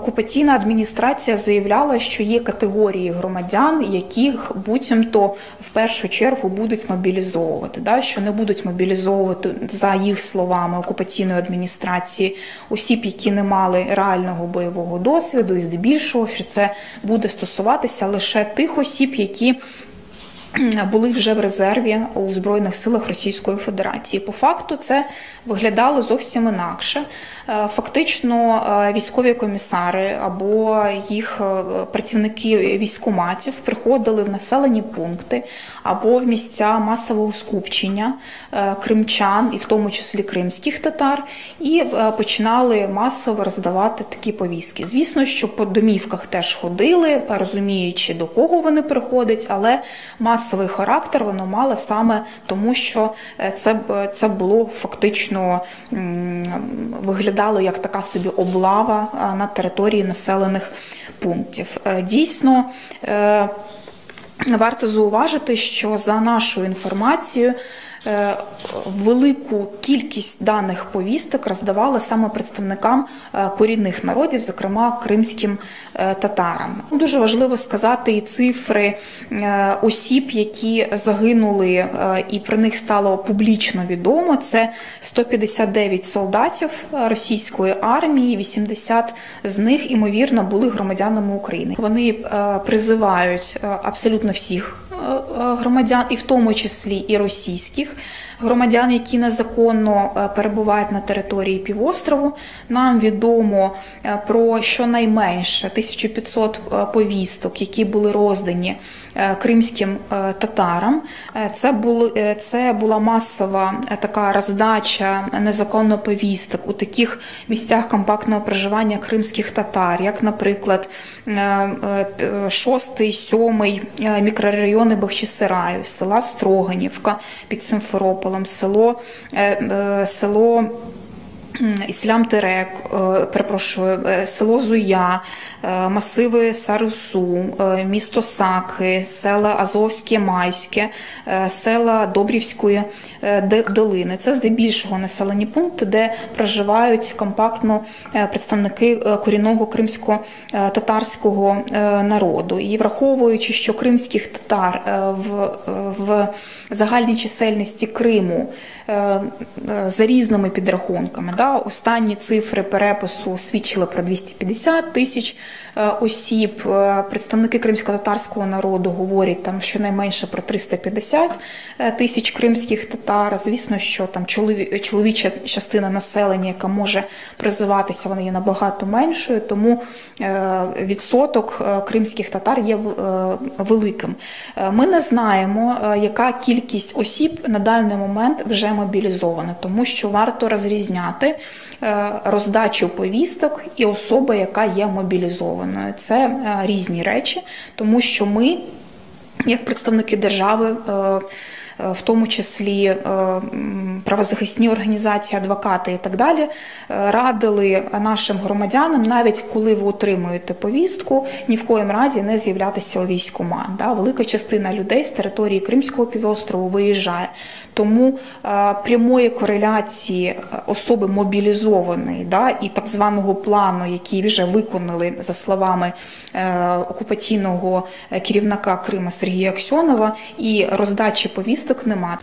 Окупаційна адміністрація заявляла, що є категорії громадян, яких буцімто в першу чергу будуть мобілізовувати, да, що не будуть мобілізовувати за їх словами окупаційної адміністрації осіб, які не мали реального бойового досвіду, і здебільшого, що це буде стосуватися лише тих осіб, які були вже в резерві у збройних силах Російської Федерації. По факту це виглядало зовсім інакше. Е, фактично, е, військові комісари або їх е, працівники військоматів приходили в населені пункти або в місця масового скупчення кримчан, і в тому числі кримських татар, і починали масово роздавати такі повістки. Звісно, що по домівках теж ходили, розуміючи до кого вони приходять, але масовий характер воно мало саме тому, що це це було фактично виглядало як така собі облава на території населених пунктів. Е, дійсно. Е, варто зауважити, що за нашою інформацією Е, велику кількість даних повісток роздавали саме представникам е, корінних народів, зокрема кримським е, татарам. Дуже важливо сказати і цифри осіб, які загинули, і про них стало публічно відомо. Це 159 солдатів російської армії, 80 з них імовірно були громадянами України. Вони призивають абсолютно всіх громадян, і в тому числі і російських громадян, які незаконно е, перебувають на території півострову. Нам відомо е, про щонайменше 1500 е, повісток, які були роздані кримським татарам. Це були це була масова така роздача незаконно повісток у таких місцях компактного проживання кримських татар, як, наприклад, 6, 7 мікрорайони Бахчисараю, села Строганівка під Симферополем, Маріуполем, село е, е, село. Іслям Терек, е, перепрошую, село Зуя, масиви Сарусу, місто Саки, села Азовське, Майське, села Добрівської долини. Це здебільшого населені пункти, де проживають компактно представники корінного кримсько-татарського народу. І враховуючи, що кримських татар в, в загальній чисельності Криму Е, за різними підрахунками. Да? Останні цифри перепису свідчили про 250 тисяч е, осіб. Е, представники кримсько-татарського народу говорять там щонайменше про 350 тисяч кримських татар. Звісно, що там чоловіча частина населення, яка може призиватися, вона є набагато меншою, тому відсоток кримських татар є великим. Ми не знаємо, яка кількість осіб на даний момент вже мобілізована, тому що варто розрізняти е, роздачу повісток і особа, яка є мобілізованою. Це е, різні речі, тому що ми, як представники держави, е, в тому числі правозахисні організації, адвокати і так далі, радили нашим громадянам, навіть коли ви отримуєте повістку, ні в коїм разі не з'являтися у військкомат. Велика частина людей з території Кримського півострову виїжджає. Тому е, прямої кореляції е, особи мобілізованої да, і так званого плану, який вже виконали за словами е, окупаційного керівника Крима Сергія Аксьонова, і роздачі повісток немає.